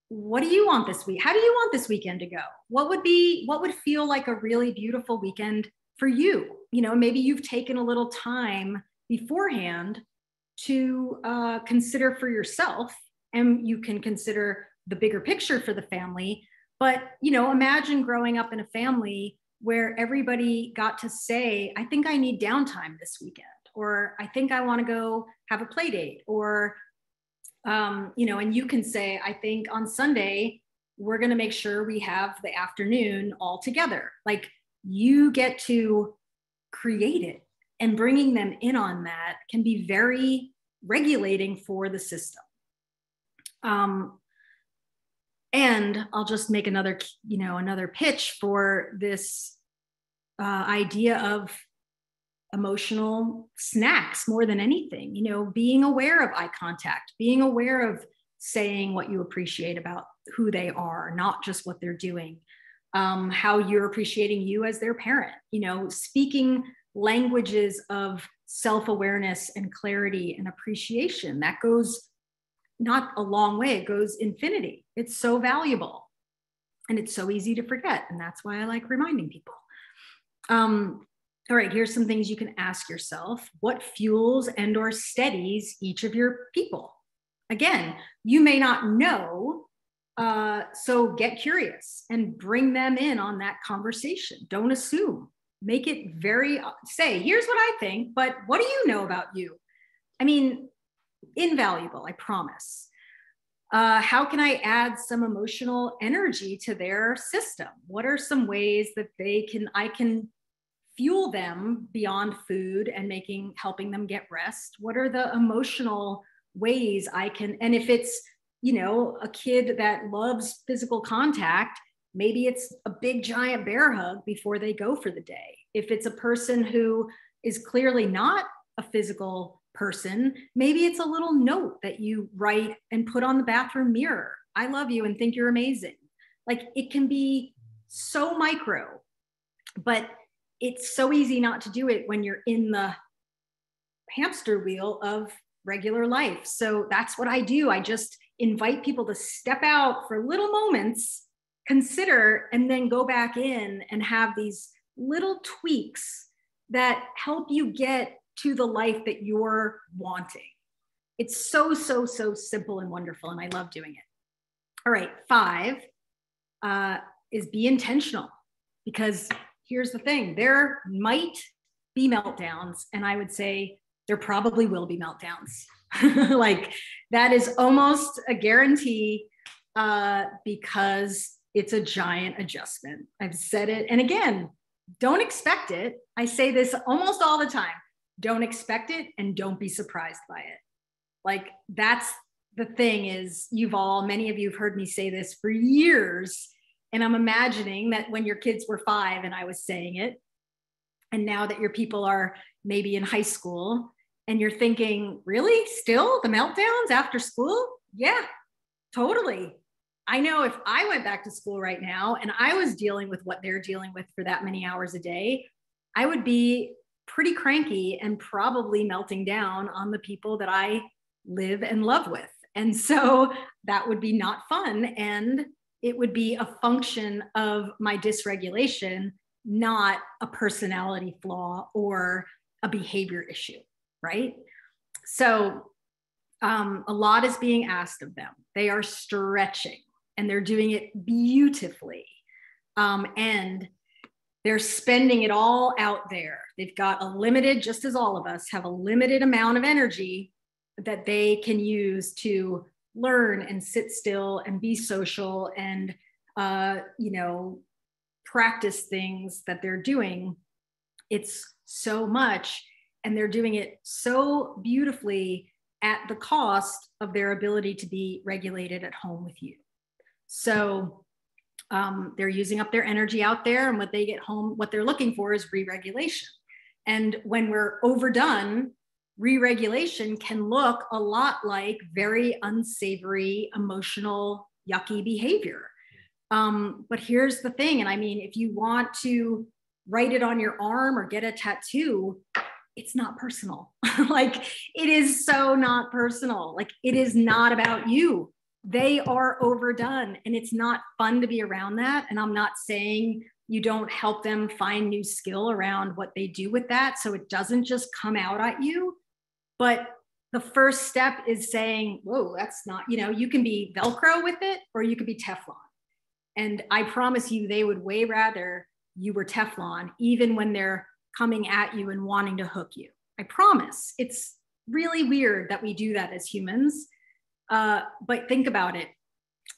what do you want this week? How do you want this weekend to go? What would be what would feel like a really beautiful weekend for you? You know maybe you've taken a little time beforehand to uh, consider for yourself and you can consider the bigger picture for the family. But you know imagine growing up in a family where everybody got to say i think i need downtime this weekend or i think i want to go have a play date or um, you know and you can say i think on sunday we're going to make sure we have the afternoon all together. Like you get to create it and bringing them in on that can be very regulating for the system. Um, and i'll just make another you know another pitch for this uh, idea of emotional snacks more than anything you know being aware of eye contact being aware of saying what you appreciate about who they are not just what they're doing um, how you're appreciating you as their parent you know speaking languages of self-awareness and clarity and appreciation that goes not a long way, it goes infinity. It's so valuable and it's so easy to forget. And that's why I like reminding people. Um, all right, here's some things you can ask yourself. What fuels and or steadies each of your people? Again, you may not know, uh, so get curious and bring them in on that conversation. Don't assume. Make it very say, here's what I think, but what do you know about you? I mean, invaluable, I promise. Uh, how can I add some emotional energy to their system? What are some ways that they can, I can fuel them beyond food and making, helping them get rest? What are the emotional ways I can, and if it's, you know, a kid that loves physical contact, maybe it's a big giant bear hug before they go for the day. If it's a person who is clearly not a physical person, maybe it's a little note that you write and put on the bathroom mirror. I love you and think you're amazing. Like it can be so micro, but it's so easy not to do it when you're in the hamster wheel of regular life. So that's what I do. I just invite people to step out for little moments, consider, and then go back in and have these little tweaks that help you get to the life that you're wanting. It's so, so, so simple and wonderful. And I love doing it. All right, five uh, is be intentional because here's the thing there might be meltdowns. And I would say there probably will be meltdowns. *laughs* like that is almost a guarantee uh, because it's a giant adjustment. I've said it. And again, don't expect it. I say this almost all the time don't expect it and don't be surprised by it. Like that's the thing is you've all many of you have heard me say this for years and i'm imagining that when your kids were five and i was saying it and now that your people are maybe in high school and you're thinking really? Still the meltdowns after school? Yeah totally. I know if I went back to school right now and I was dealing with what they're dealing with for that many hours a day, I would be pretty cranky and probably melting down on the people that I live and love with. And so that would be not fun. And it would be a function of my dysregulation, not a personality flaw or a behavior issue, right? So um, a lot is being asked of them. They are stretching and they're doing it beautifully. Um, and they're spending it all out there. They've got a limited, just as all of us have a limited amount of energy that they can use to learn and sit still and be social and, uh, you know, practice things that they're doing. It's so much, and they're doing it so beautifully at the cost of their ability to be regulated at home with you. So um, they're using up their energy out there, and what they get home, what they're looking for is re regulation. And when we're overdone, re regulation can look a lot like very unsavory, emotional, yucky behavior. Um, but here's the thing, and I mean, if you want to write it on your arm or get a tattoo, it's not personal. *laughs* like it is so not personal. Like it is not about you they are overdone and it's not fun to be around that. And I'm not saying you don't help them find new skill around what they do with that. So it doesn't just come out at you. But the first step is saying, whoa, that's not, you know, you can be Velcro with it or you could be Teflon. And I promise you, they would way rather you were Teflon, even when they're coming at you and wanting to hook you. I promise. It's really weird that we do that as humans. Uh, but think about it.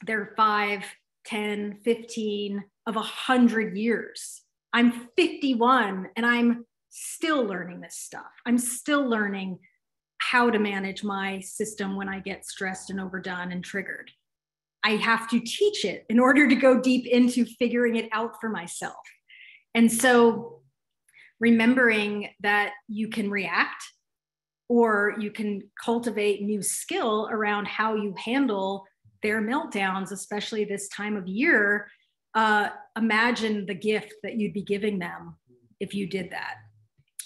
They're five, 10, 15 of a hundred years. I'm 51 and I'm still learning this stuff. I'm still learning how to manage my system when I get stressed and overdone and triggered. I have to teach it in order to go deep into figuring it out for myself. And so remembering that you can react or you can cultivate new skill around how you handle their meltdowns, especially this time of year. Uh, imagine the gift that you'd be giving them if you did that.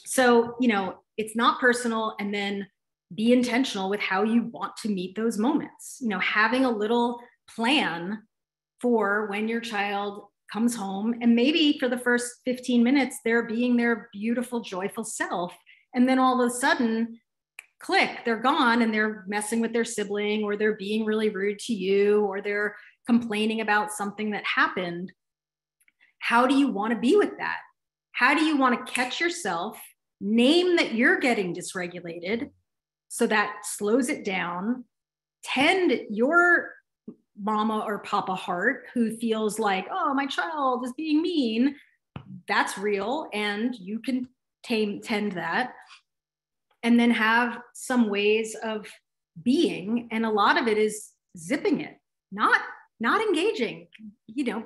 So, you know, it's not personal, and then be intentional with how you want to meet those moments. You know, having a little plan for when your child comes home, and maybe for the first 15 minutes, they're being their beautiful, joyful self. And then all of a sudden, click, they're gone and they're messing with their sibling or they're being really rude to you or they're complaining about something that happened. How do you want to be with that? How do you want to catch yourself, name that you're getting dysregulated so that slows it down, tend your mama or papa heart who feels like, oh, my child is being mean. That's real. And you can tame, tend that and then have some ways of being and a lot of it is zipping it not not engaging. You know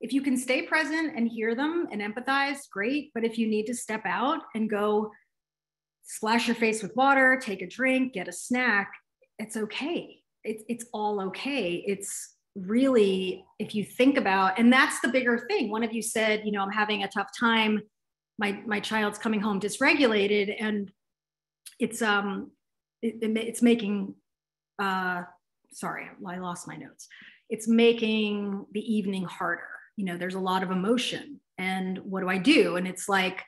if you can stay present and hear them and empathize great but if you need to step out and go splash your face with water take a drink get a snack it's okay. It's, it's all okay. It's really if you think about and that's the bigger thing. One of you said you know i'm having a tough time. My my child's coming home dysregulated and it's um it, it's making uh sorry i lost my notes. It's making the evening harder. You know there's a lot of emotion. And what do i do? And it's like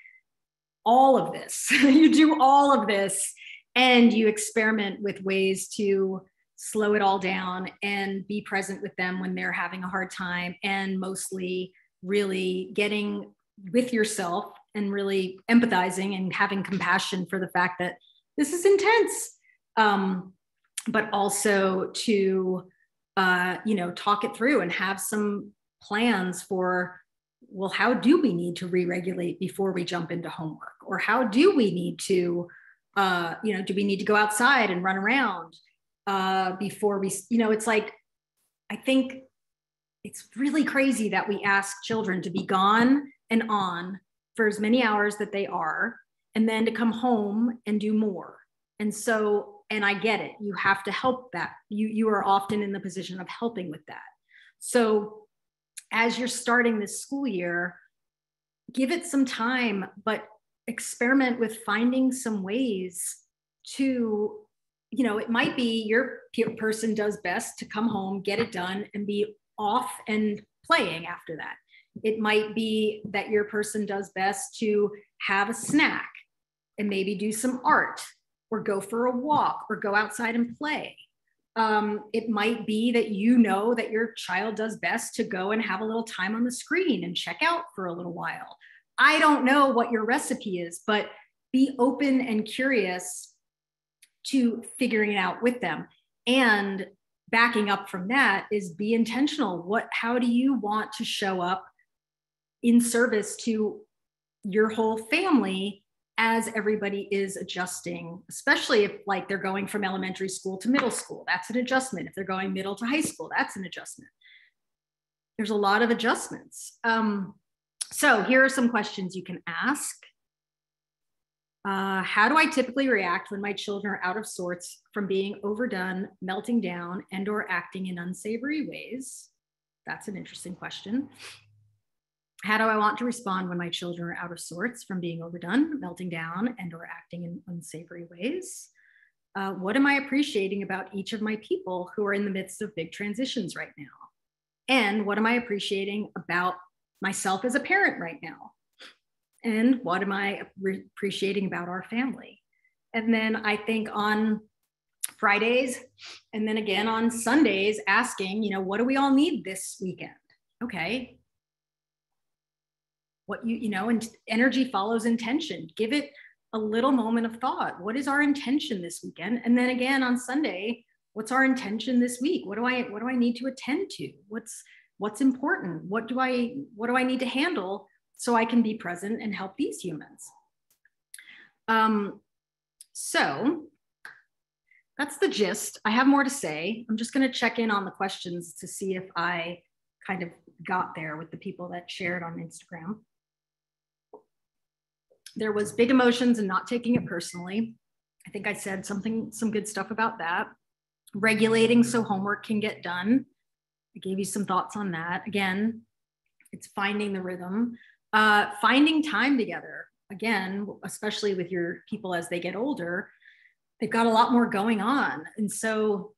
all of this. *laughs* You do all of this and you experiment with ways to slow it all down and be present with them when they're having a hard time and mostly really getting with yourself and really empathizing and having compassion for the fact that this is intense. Um, but also to uh, you know talk it through and have some plans for well how do we need to re-regulate before we jump into homework? Or how do we need to uh, you know do we need to go outside and run around uh, before we you know it's like i think it's really crazy that we ask children to be gone and on for as many hours that they are and then to come home and do more. And so, and I get it, you have to help that. You, you are often in the position of helping with that. So as you're starting this school year, give it some time, but experiment with finding some ways to, you know, it might be your person does best to come home, get it done, and be off and playing after that. It might be that your person does best to have a snack and maybe do some art or go for a walk or go outside and play. Um, it might be that you know that your child does best to go and have a little time on the screen and check out for a little while. I don't know what your recipe is, but be open and curious to figuring it out with them. And backing up from that is be intentional. What, how do you want to show up in service to your whole family as everybody is adjusting, especially if like they're going from elementary school to middle school, that's an adjustment. If they're going middle to high school, that's an adjustment. There's a lot of adjustments. Um, so here are some questions you can ask. Uh, how do I typically react when my children are out of sorts from being overdone, melting down, and or acting in unsavory ways? That's an interesting question. How do I want to respond when my children are out of sorts from being overdone, melting down, and or acting in unsavory ways? Uh, what am I appreciating about each of my people who are in the midst of big transitions right now? And what am I appreciating about myself as a parent right now? And what am I appreciating about our family? And then I think on Fridays and then again on Sundays, asking, you know, what do we all need this weekend? Okay, what you you know and energy follows intention. Give it a little moment of thought. What is our intention this weekend? And then again on sunday what's our intention this week? What do i what do i need to attend to? What's what's important? What do i what do i need to handle so i can be present and help these humans? Um so that's the gist. I have more to say. I'm just going to check in on the questions to see if i kind of got there with the people that shared on instagram there was big emotions and not taking it personally. I think I said something, some good stuff about that. Regulating so homework can get done. I gave you some thoughts on that. Again, it's finding the rhythm. Uh, finding time together. Again, especially with your people as they get older, they've got a lot more going on. And so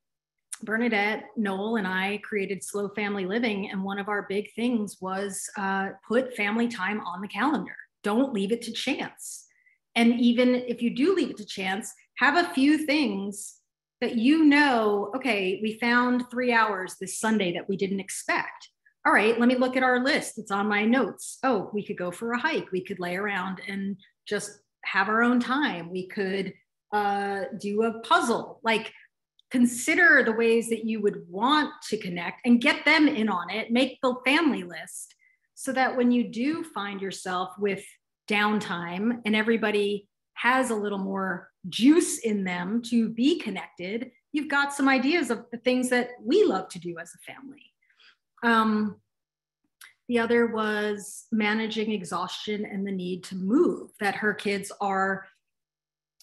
Bernadette, Noll, and I created Slow Family Living. And one of our big things was uh, put family time on the calendar don't leave it to chance. And even if you do leave it to chance, have a few things that you know, okay, we found three hours this Sunday that we didn't expect. All right, let me look at our list. It's on my notes. Oh, we could go for a hike. We could lay around and just have our own time. We could uh, do a puzzle. Like, consider the ways that you would want to connect and get them in on it. Make the family list so that when you do find yourself with downtime and everybody has a little more juice in them to be connected, you've got some ideas of the things that we love to do as a family. Um, the other was managing exhaustion and the need to move, that her kids are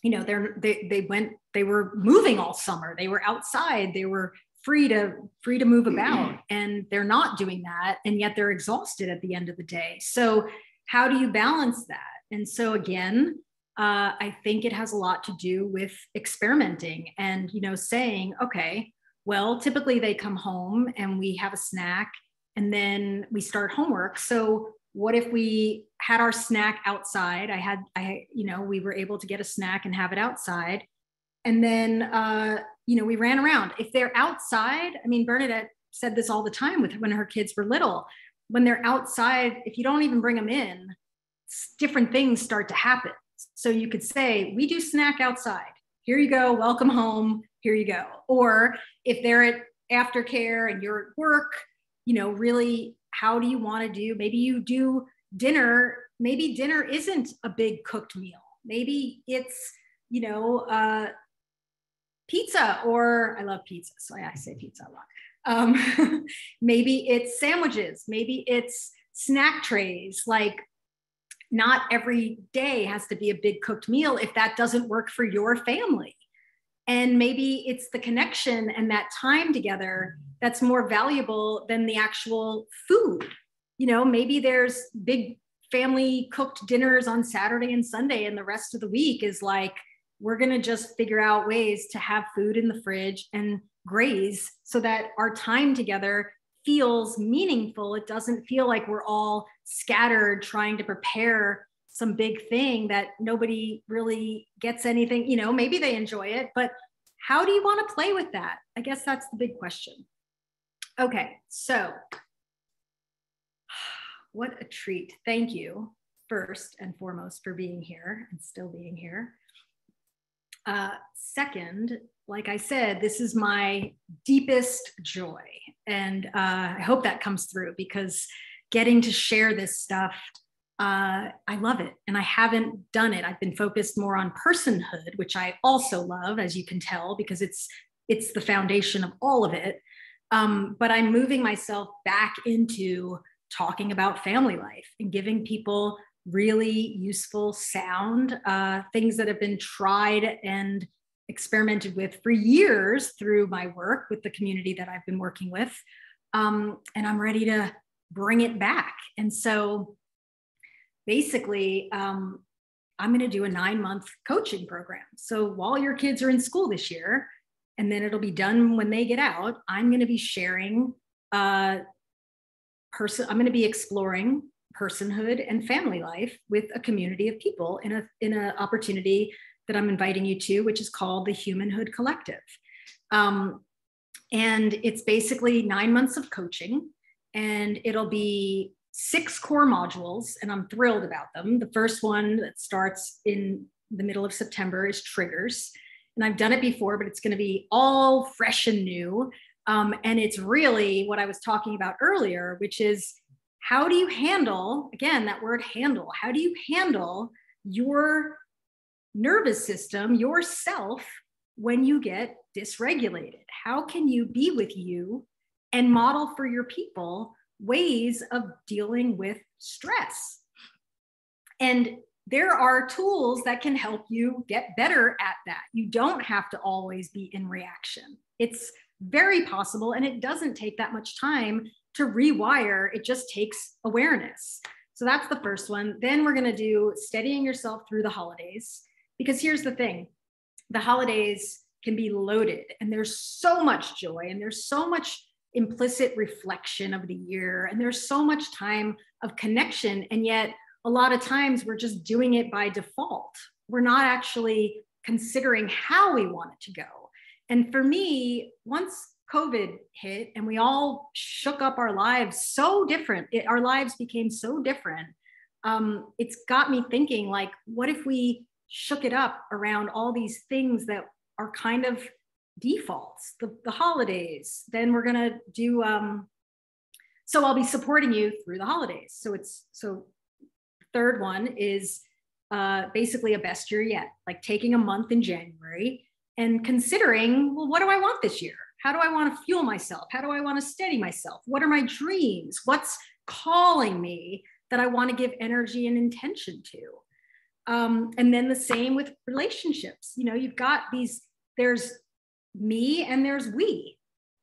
you know they're they they went they were moving all summer. They were outside. They were free to free to move about and they're not doing that and yet they're exhausted at the end of the day. So how do you balance that? And so again uh, i think it has a lot to do with experimenting and you know saying okay well typically they come home and we have a snack and then we start homework. So what if we had our snack outside? I had i you know we were able to get a snack and have it outside. And then uh, you know we ran around. If they're outside i mean bernadette said this all the time with when her kids were little when they're outside if you don't even bring them in different things start to happen. So you could say we do snack outside. Here you go. Welcome home. Here you go. Or if they're at aftercare and you're at work you know really how do you want to do? Maybe you do dinner. Maybe dinner isn't a big cooked meal. Maybe it's you know uh, pizza or I love pizza, so I say pizza a lot. Um, *laughs* maybe it's sandwiches, maybe it's snack trays. Like, not every day has to be a big cooked meal if that doesn't work for your family. And maybe it's the connection and that time together that's more valuable than the actual food. You know, maybe there's big family cooked dinners on Saturday and Sunday, and the rest of the week is like, we're going to just figure out ways to have food in the fridge and graze so that our time together feels meaningful. It doesn't feel like we're all scattered trying to prepare some big thing that nobody really gets anything, you know, maybe they enjoy it, but how do you want to play with that? I guess that's the big question. Okay, so *sighs* what a treat. Thank you first and foremost for being here and still being here. Uh, second, like I said, this is my deepest joy. And uh, I hope that comes through because getting to share this stuff, uh, I love it. And I haven't done it. I've been focused more on personhood, which I also love, as you can tell, because it's it's the foundation of all of it. Um, but I'm moving myself back into talking about family life and giving people really useful sound, uh, things that have been tried and experimented with for years through my work with the community that I've been working with. Um, and I'm ready to bring it back. And so basically, um, I'm going to do a nine month coaching program. So while your kids are in school this year, and then it'll be done when they get out, I'm going to be sharing uh, person. I'm going to be exploring personhood and family life with a community of people in a in an opportunity that I'm inviting you to, which is called the Humanhood Collective. Um, and it's basically nine months of coaching, and it'll be six core modules, and I'm thrilled about them. The first one that starts in the middle of September is triggers. And I've done it before, but it's going to be all fresh and new. Um, and it's really what I was talking about earlier, which is how do you handle, again, that word handle, how do you handle your nervous system, yourself, when you get dysregulated? How can you be with you and model for your people ways of dealing with stress? And there are tools that can help you get better at that. You don't have to always be in reaction. It's very possible, and it doesn't take that much time to rewire, it just takes awareness. So that's the first one. Then we're going to do steadying yourself through the holidays. Because here's the thing the holidays can be loaded, and there's so much joy, and there's so much implicit reflection of the year, and there's so much time of connection. And yet, a lot of times we're just doing it by default. We're not actually considering how we want it to go. And for me, once COVID hit and we all shook up our lives so different, it, our lives became so different. Um, it's got me thinking like, what if we shook it up around all these things that are kind of defaults, the, the holidays? Then we're going to do, um, so I'll be supporting you through the holidays. So it's, so third one is uh, basically a best year yet, like taking a month in January and considering, well, what do I want this year? How do I want to fuel myself? How do I want to steady myself? What are my dreams? What's calling me that I want to give energy and intention to? Um, and then the same with relationships. You know, you've got these, there's me and there's we.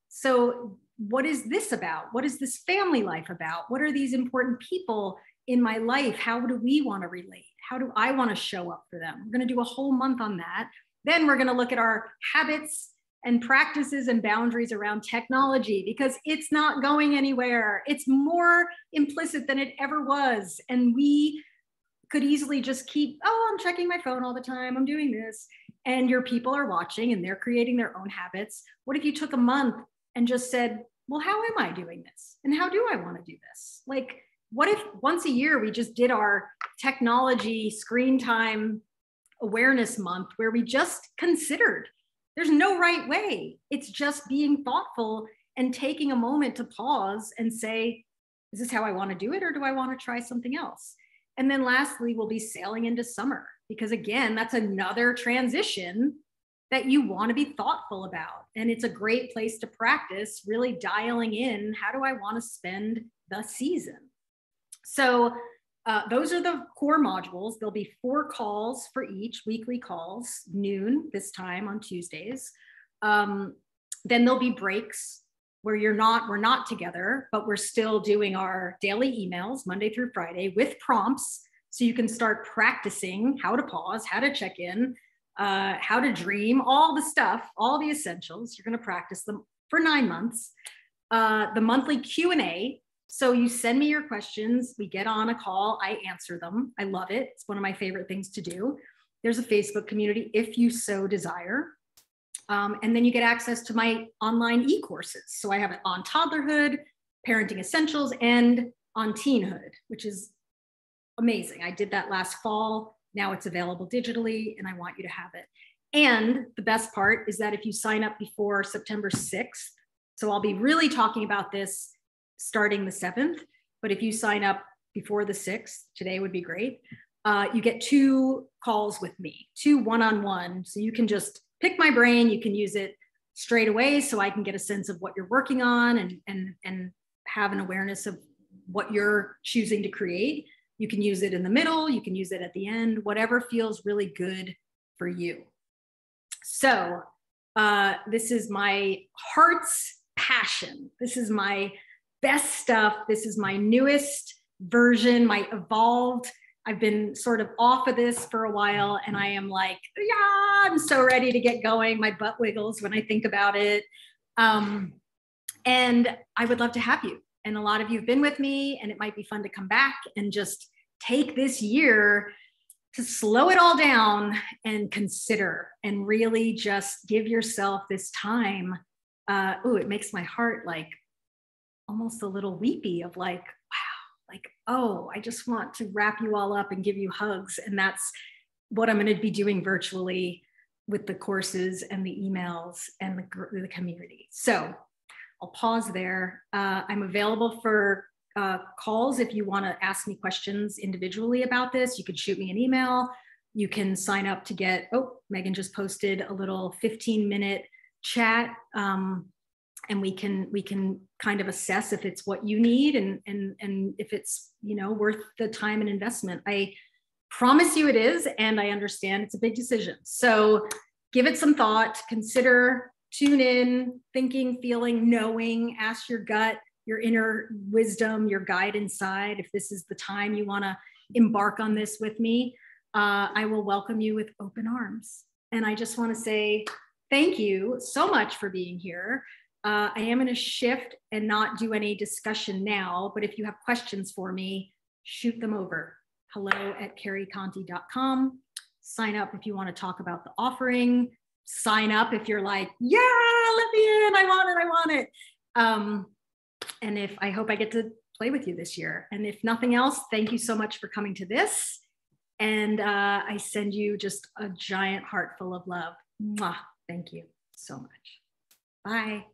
So, what is this about? What is this family life about? What are these important people in my life? How do we want to relate? How do I want to show up for them? We're going to do a whole month on that. Then we're going to look at our habits and practices and boundaries around technology because it's not going anywhere. It's more implicit than it ever was. And we could easily just keep, oh, I'm checking my phone all the time, I'm doing this. And your people are watching and they're creating their own habits. What if you took a month and just said, well, how am I doing this? And how do I want to do this? Like, what if once a year we just did our technology screen time awareness month where we just considered there's no right way. It's just being thoughtful and taking a moment to pause and say, is this how I want to do it or do I want to try something else? And then lastly, we'll be sailing into summer because again, that's another transition that you want to be thoughtful about. And it's a great place to practice really dialing in how do I want to spend the season? So, uh, those are the core modules. There'll be four calls for each, weekly calls, noon this time on Tuesdays. Um, then there'll be breaks where you're not, we're not together, but we're still doing our daily emails Monday through Friday with prompts. So you can start practicing how to pause, how to check in, uh, how to dream, all the stuff, all the essentials. You're going to practice them for nine months. Uh, the monthly Q&A so you send me your questions, we get on a call, I answer them. I love it. It's one of my favorite things to do. There's a Facebook community if you so desire. Um, and then you get access to my online e courses. So I have it on toddlerhood, parenting essentials, and on teenhood, which is amazing. I did that last fall. Now it's available digitally, and I want you to have it. And the best part is that if you sign up before September 6th, so I'll be really talking about this starting the 7th. But if you sign up before the 6th, today would be great. Uh, you get two calls with me, two one on one. So you can just pick my brain, you can use it straight away so I can get a sense of what you're working on and, and, and have an awareness of what you're choosing to create. You can use it in the middle, you can use it at the end, whatever feels really good for you. So, uh, this is my heart's passion. This is my best stuff. This is my newest version, my evolved. I've been sort of off of this for a while and I am like, yeah, I'm so ready to get going. My butt wiggles when I think about it. Um, and I would love to have you. And a lot of you have been with me, and it might be fun to come back and just take this year to slow it all down and consider and really just give yourself this time. Uh, oh, it makes my heart like almost a little weepy of like, like, oh, I just want to wrap you all up and give you hugs. And that's what I'm going to be doing virtually with the courses and the emails and the, the community. So I'll pause there. Uh, I'm available for uh, calls if you want to ask me questions individually about this. You could shoot me an email. You can sign up to get, oh, Megan just posted a little 15 minute chat um, and we can we can kind of assess if it's what you need and and and if it's you know worth the time and investment. I promise you it is and i understand it's a big decision. So give it some thought consider tune in thinking feeling knowing ask your gut your inner wisdom your guide inside if this is the time you want to embark on this with me. Uh, i will welcome you with open arms. And i just want to say thank you so much for being here uh, I am going to shift and not do any discussion now, but if you have questions for me, shoot them over. Hello at carriecontey.com. Sign up if you want to talk about the offering. Sign up if you're like, yeah, let me in. I want it. I want it. Um, and if I hope I get to play with you this year. And if nothing else, thank you so much for coming to this. And uh, I send you just a giant heart full of love. Mwah. Thank you so much. Bye.